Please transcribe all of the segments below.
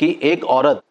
कि एक औरत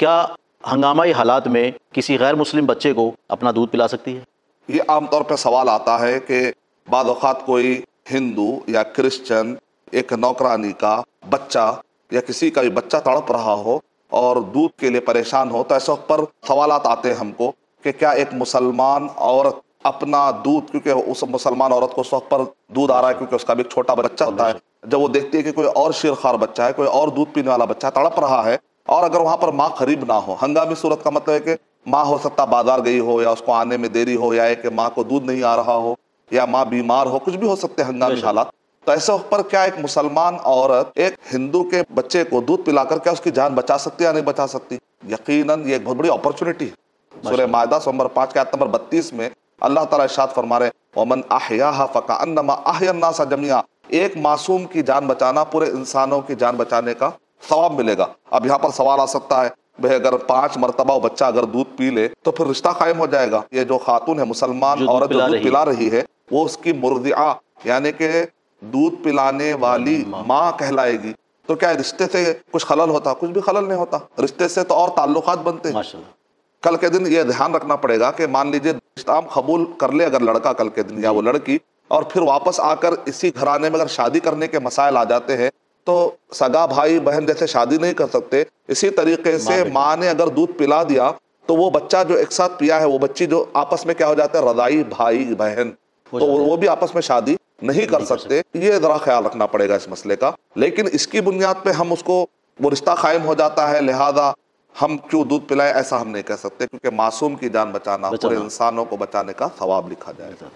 क्या हंगामाई हालात में किसी गैर मुस्लिम बच्चे को अपना दूध पिला सकती है? ये आमतौर पर सवाल आता है कि बाद कोई हिंदू या क्रिश्चन एक नौकरानी का बच्चा या किसी का भी बच्चा तड़प रहा हो और दूध के लिए परेशान हो तो ऐसे पर सवाल आते हैं हमको कि क्या एक मुसलमान औरत अपना दूध क्योंकि उस मुसलमान औरत को शौक पर दूध आ रहा है क्योंकि उसका भी एक छोटा बच्चा होता है। जब वो देखती है कि कोई और शेरखार बच्चा है कोई और दूध पीने वाला बच्चा तड़प रहा है और अगर वहाँ पर माँ करीब ना हो हंगामी सूरत का मतलब है कि माँ हो सकता बाज़ार गई हो या उसको आने में देरी हो या कि माँ को दूध नहीं आ रहा हो या माँ बीमार हो कुछ भी हो सकते हैं हंगामी हालात। तो ऐसे पर क्या एक मुसलमान औरत एक हिंदू के बच्चे को दूध पिलाकर क्या उसकी जान बचा सकती है या नहीं बचा सकती? यकीनन ये एक बहुत बड़ी अपॉर्चुनिटी है। सूर्य मायदा नंबर पाँच के नंबर बत्तीस में अल्लाह ताला इरशाद फरमा रहे ओमन आहिया फका अन्नमा आहियन्ना सा जमिया एक मासूम की जान बचाना पूरे इंसानों की जान बचाने का सवाब मिलेगा। अब यहाँ पर सवाल आ सकता है भाई अगर पाँच मरतबा बच्चा अगर दूध पी ले तो फिर रिश्ता कायम हो जाएगा? ये जो खातून है मुसलमान औरत जो दूध पिला रही है वो उसकी मुर्दिया यानी कि दूध पिलाने वाली माँ। कहलाएगी। तो क्या रिश्ते से कुछ खलल होता? कुछ भी खलल नहीं होता। रिश्ते से तो और ताल्लुकात बनते हैं। कल के दिन ये ध्यान रखना पड़ेगा कि मान लीजिए इस्लाम कबूल कर ले अगर लड़का कल के दिन या वो लड़की और फिर वापस आकर इसी घराने में अगर शादी करने के मसाइल आ जाते हैं तो सगा भाई बहन जैसे शादी नहीं कर सकते। इसी तरीके से माँ ने अगर दूध पिला दिया तो वो बच्चा जो एक साथ पिया है वो बच्ची जो आपस में क्या हो जाता है रदाई भाई बहन तो वो भी आपस में शादी नहीं कर सकते। ये जरा ख्याल रखना पड़ेगा इस मसले का। लेकिन इसकी बुनियाद पे हम उसको वो रिश्ता कायम हो जाता है लिहाजा हम क्यों दूध पिलाए ऐसा हम नहीं कह सकते क्योंकि मासूम की जान बचाना पूरे इंसानों को बचाने का सवाब लिखा जाएगा।